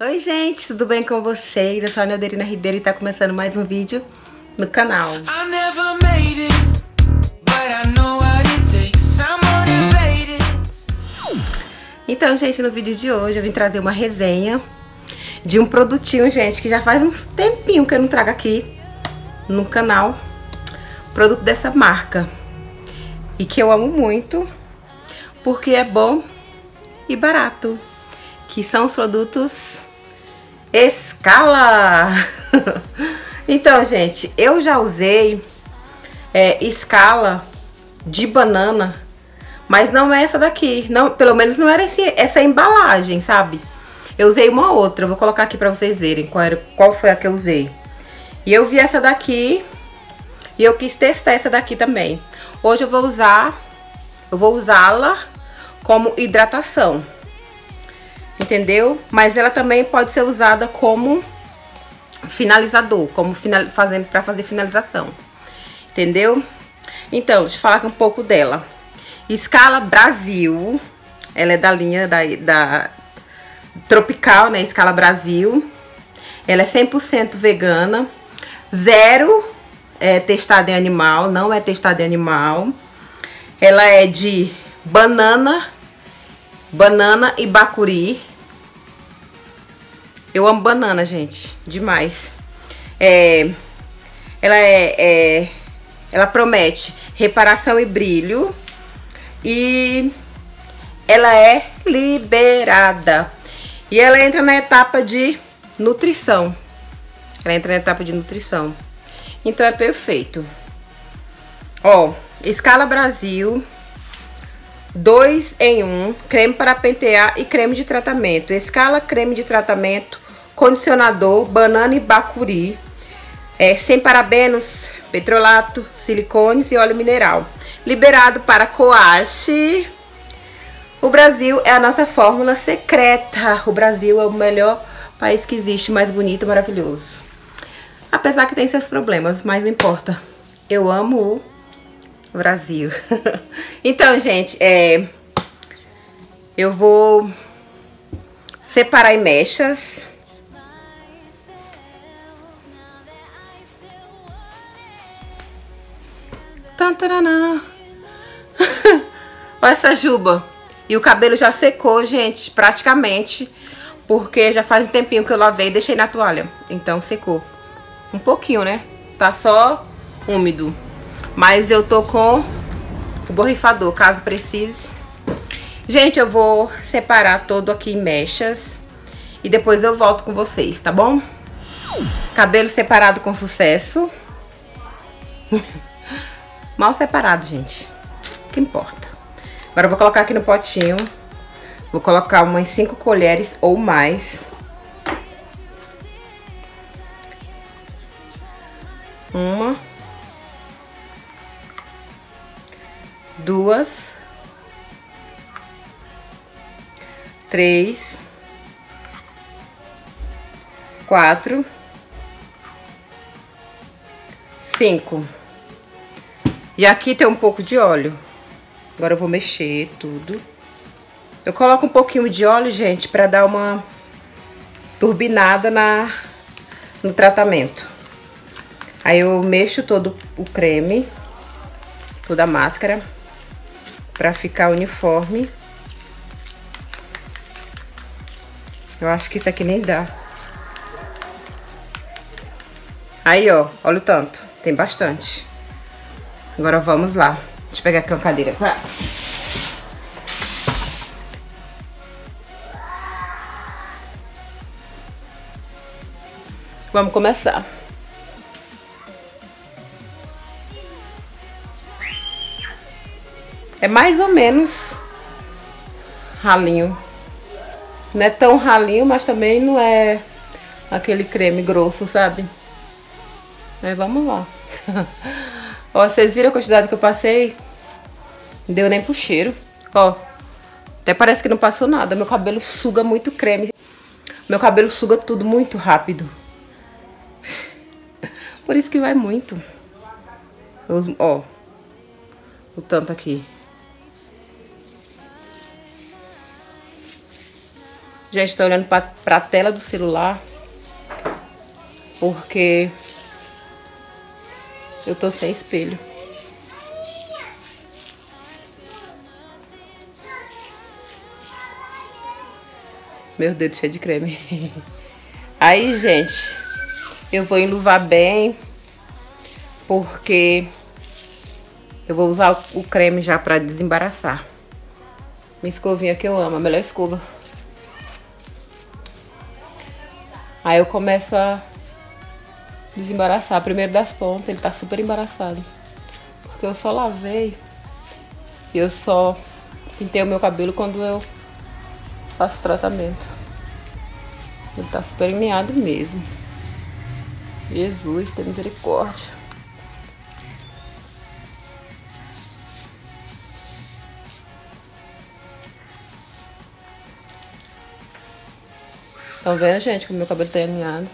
Oi gente, tudo bem com vocês? Eu sou a Neuderina Ribeiro e tá começando mais um vídeo no canal. Então gente, no vídeo de hoje eu vim trazer uma resenha de um produtinho, gente, que já faz uns tempinho que eu não trago aqui no canal. Produto dessa marca. E que eu amo muito, porque é bom e barato. Que são os produtos Escala! então, gente, eu já usei é, escala de banana, mas não é essa daqui. Não, pelo menos não era esse, essa embalagem, sabe? Eu usei uma outra, vou colocar aqui pra vocês verem qual, era, qual foi a que eu usei. E eu vi essa daqui e eu quis testar essa daqui também. Hoje eu vou usar, eu vou usá-la como hidratação entendeu? Mas ela também pode ser usada como finalizador, como final, fazendo para fazer finalização, entendeu? Então, deixa eu falar um pouco dela. Escala Brasil, ela é da linha da, da Tropical, né? Escala Brasil. Ela é 100% vegana, zero é, testada em animal, não é testada em animal. Ela é de banana, banana e bacuri, eu amo banana, gente. Demais. É, ela é, é, Ela promete reparação e brilho. E ela é liberada. E ela entra na etapa de nutrição. Ela entra na etapa de nutrição. Então é perfeito. Ó, Escala Brasil. Dois em um, creme para pentear e creme de tratamento. Escala creme de tratamento, condicionador, banana e bacuri. É, sem parabenos, petrolato, silicones e óleo mineral. Liberado para coache. O Brasil é a nossa fórmula secreta. O Brasil é o melhor país que existe, mais bonito, maravilhoso. Apesar que tem seus problemas, mas não importa. Eu amo o Brasil. então, gente, é, eu vou separar em mechas. Tantaranã. Olha essa juba. E o cabelo já secou, gente, praticamente. Porque já faz um tempinho que eu lavei e deixei na toalha. Então secou. Um pouquinho, né? Tá só úmido. Mas eu tô com o borrifador, caso precise. Gente, eu vou separar todo aqui em mechas. E depois eu volto com vocês, tá bom? Cabelo separado com sucesso. Mal separado, gente. O que importa. Agora eu vou colocar aqui no potinho. Vou colocar umas 5 colheres ou mais. Uma. duas, três, quatro, cinco. E aqui tem um pouco de óleo. Agora eu vou mexer tudo. Eu coloco um pouquinho de óleo, gente, pra dar uma turbinada na, no tratamento. Aí eu mexo todo o creme, toda a máscara pra ficar uniforme. Eu acho que isso aqui nem dá. Aí, ó, olha o tanto. Tem bastante. Agora vamos lá. Deixa eu pegar aqui uma cadeira. Pra... Vamos começar. É mais ou menos ralinho. Não é tão ralinho, mas também não é aquele creme grosso, sabe? Mas vamos lá. Ó, vocês viram a quantidade que eu passei? Não deu nem pro cheiro. Ó, até parece que não passou nada. Meu cabelo suga muito creme. Meu cabelo suga tudo muito rápido. Por isso que vai muito. ó, o tanto aqui. Gente, tô olhando pra, pra tela do celular. Porque eu tô sem espelho. Meu dedo cheio de creme. Aí, gente, eu vou enluvar bem. Porque eu vou usar o creme já pra desembaraçar. Minha escovinha que eu amo, a melhor escova. Aí eu começo a desembaraçar. Primeiro das pontas, ele tá super embaraçado. Porque eu só lavei. E eu só pintei o meu cabelo quando eu faço tratamento. Ele tá super meado mesmo. Jesus, tem misericórdia. Estão vendo, gente, como meu cabelo tá alinhado?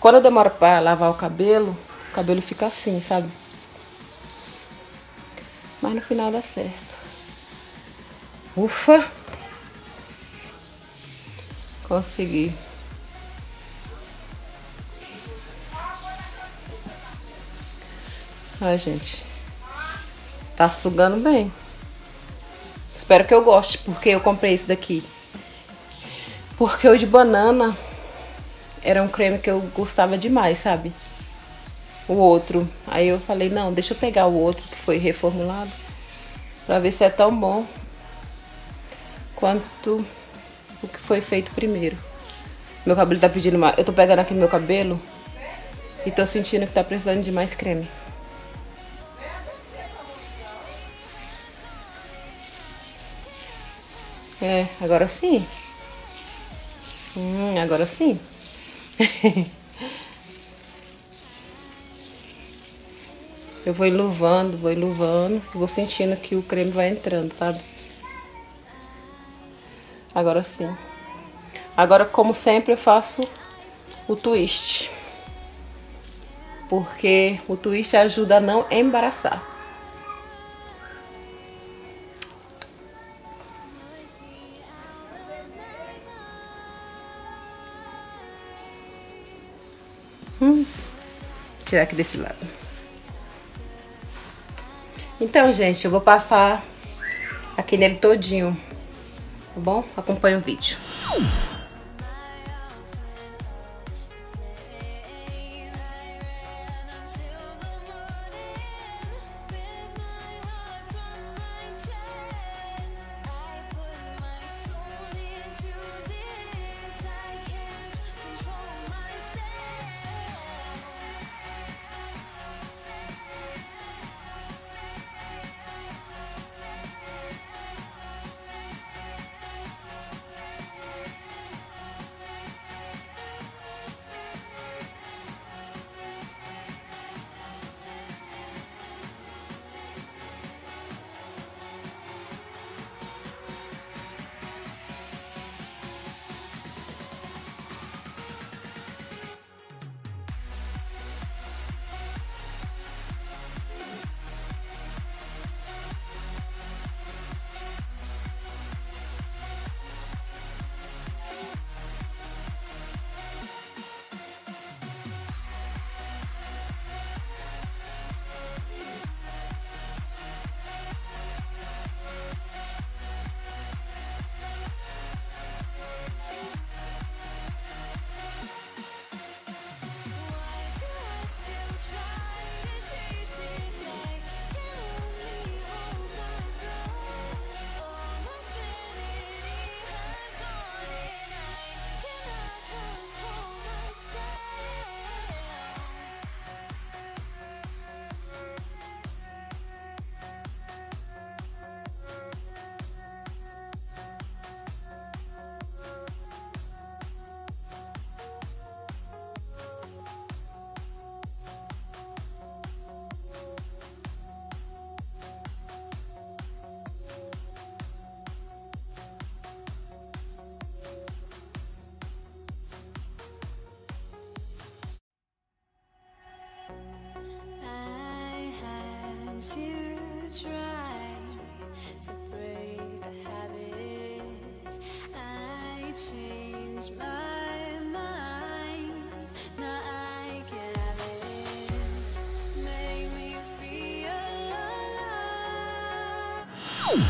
Quando eu demoro pra lavar o cabelo, o cabelo fica assim, sabe? Mas no final dá certo. Ufa! Consegui. Ai, gente. Tá sugando bem. Espero que eu goste, porque eu comprei esse daqui. Porque o de banana era um creme que eu gostava demais, sabe? O outro. Aí eu falei, não, deixa eu pegar o outro que foi reformulado. Pra ver se é tão bom quanto o que foi feito primeiro. Meu cabelo tá pedindo mais. Eu tô pegando aqui no meu cabelo e tô sentindo que tá precisando de mais creme. É, agora sim. Hum, agora sim. eu vou iluvando, vou iluvando, vou sentindo que o creme vai entrando, sabe? Agora sim. Agora, como sempre, eu faço o twist. Porque o twist ajuda a não embaraçar. Tirar aqui desse lado. Então, gente, eu vou passar aqui nele todinho, tá bom? Acompanha o vídeo.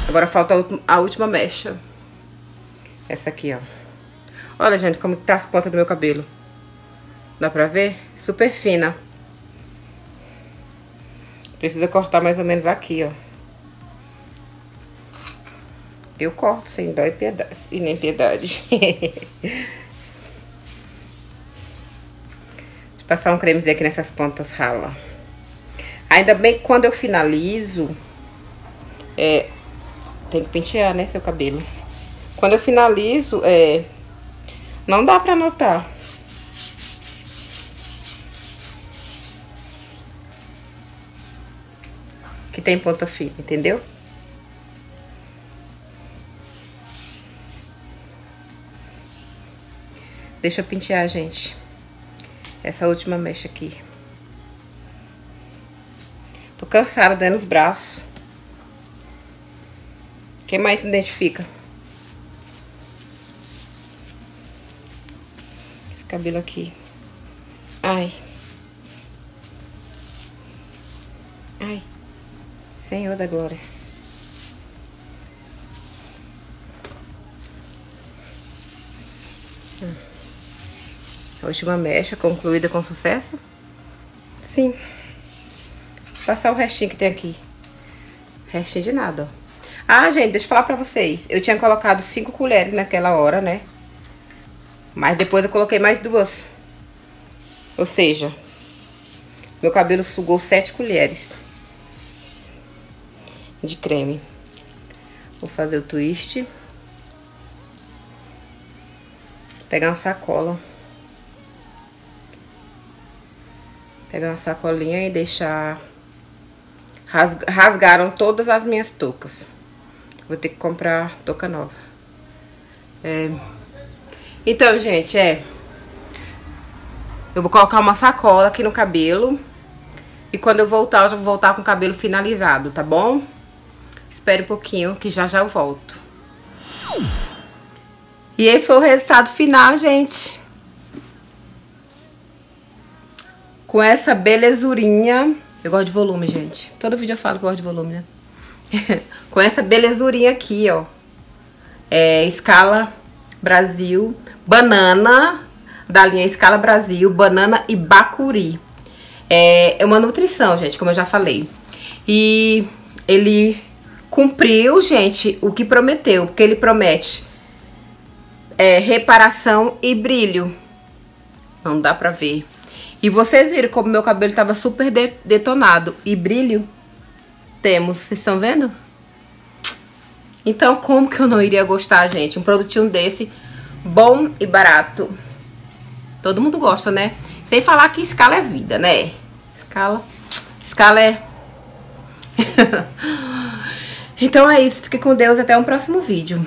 Agora falta a última mecha. Essa aqui, ó. Olha, gente, como tá as pontas do meu cabelo. Dá pra ver? Super fina. Precisa cortar mais ou menos aqui, ó. Eu corto sem dó e piedade. E nem piedade. Eu passar um cremezinho aqui nessas pontas rala. Ainda bem que quando eu finalizo... É, tem que pentear, né, seu cabelo. Quando eu finalizo, é... Não dá pra notar. Que tem ponta fina, entendeu? Deixa eu pentear, gente. Essa última mecha aqui. Tô cansada, dando os braços. Quem mais se identifica? Esse cabelo aqui. Ai. Ai. Senhor da glória. Hum. A última mecha concluída com sucesso? Sim. Vou passar o restinho que tem aqui. Restinho de nada, ó. Ah, gente, deixa eu falar pra vocês. Eu tinha colocado cinco colheres naquela hora, né? Mas depois eu coloquei mais duas. Ou seja, meu cabelo sugou sete colheres de creme. Vou fazer o twist. Pegar uma sacola. Pegar uma sacolinha e deixar... Rasgaram todas as minhas toucas. Vou ter que comprar touca nova. É... Então, gente, é... Eu vou colocar uma sacola aqui no cabelo. E quando eu voltar, eu já vou voltar com o cabelo finalizado, tá bom? Espere um pouquinho, que já já eu volto. E esse foi o resultado final, gente. Com essa belezurinha. Eu gosto de volume, gente. Todo vídeo eu falo que eu gosto de volume, né? com essa belezurinha aqui, ó. É, escala Brasil, banana, da linha Escala Brasil, banana e bacuri. É, é uma nutrição, gente, como eu já falei. E ele cumpriu, gente, o que prometeu, porque ele promete é, reparação e brilho. Não dá pra ver. E vocês viram como meu cabelo tava super de detonado. E brilho temos. Vocês estão vendo? Então, como que eu não iria gostar, gente? Um produtinho desse, bom e barato. Todo mundo gosta, né? Sem falar que escala é vida, né? Escala... Escala é... então é isso. Fique com Deus. Até um próximo vídeo.